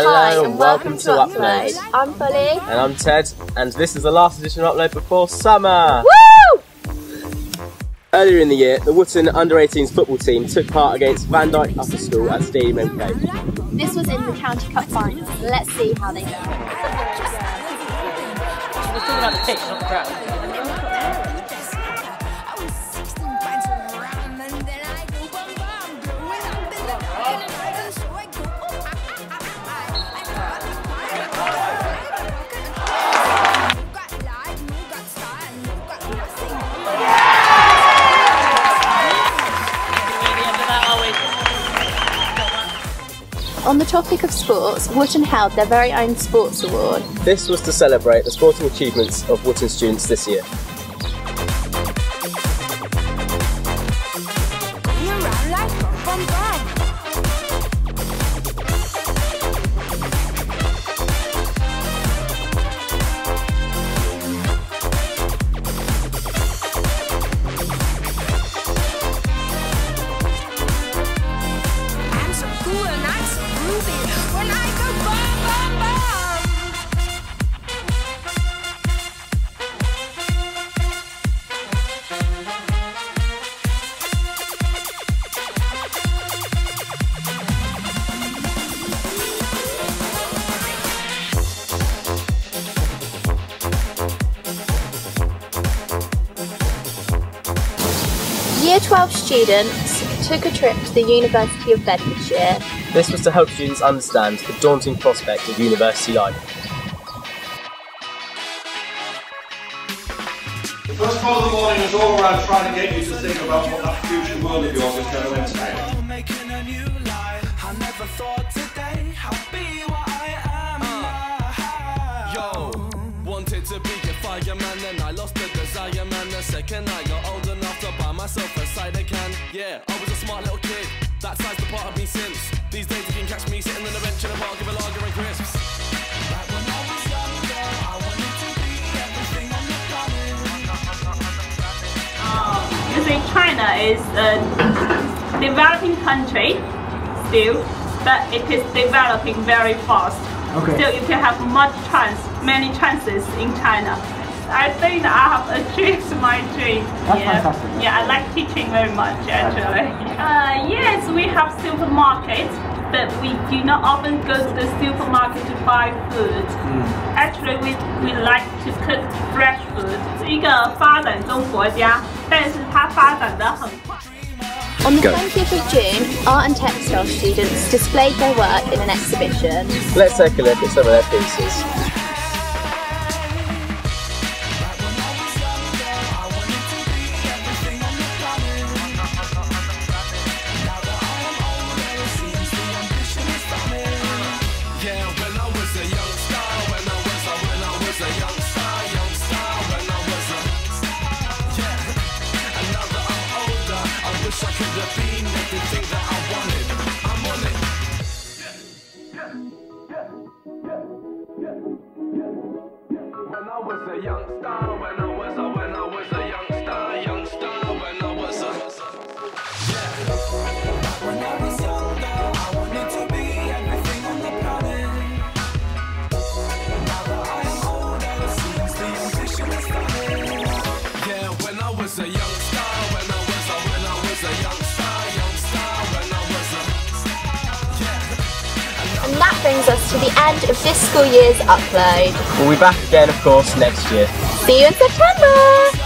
Hello Hi, and and welcome to Upload. I'm Polly. And I'm Ted, and this is the last edition of Upload before summer. Woo! Earlier in the year, the Wootton under 18s football team took part against Vandyke Upper School at Stadium MK. This was in the County Cup final. Let's see how they go. We're talking about the pitch, not the ground. On the topic of sports, Wootton held their very own sports award. This was to celebrate the sporting achievements of Wootton students this year. I'm Year 12 students took a trip to the University of Bedfordshire. This was to help students understand the daunting prospect of university life. First part of the morning is all around trying to get you to think about what that future world of yours is going to entail. To be a fireman, I lost the desire, man. The second I got old enough to buy myself a cider can. Yeah, I was a smart little kid. That part of me since. These days you can catch me sitting on a bench in a a lager and crisps. You see, China is a developing country still, but it is developing very fast. Okay. Still, you can have much chance, many chances in China. I think I have achieved my dream. That's yeah. fantastic. Yeah, I like teaching very much actually. Uh, yes, we have supermarkets, but we do not often go to the supermarket to buy food. Hmm. Actually, we we like to cook fresh food. 是一个发展中国家，但是它发展的很快。 On the Go. 20th of June, art and textile students displayed their work in an exhibition. Let's take a look at some of their pieces. When I was a young star, when I was a, when I was a brings us to the end of this school year's upload. We'll be back again, of course, next year. See you in September!